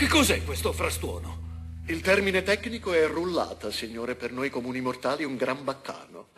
Che cos'è questo frastuono? Il termine tecnico è rullata, signore, per noi comuni mortali un gran baccano.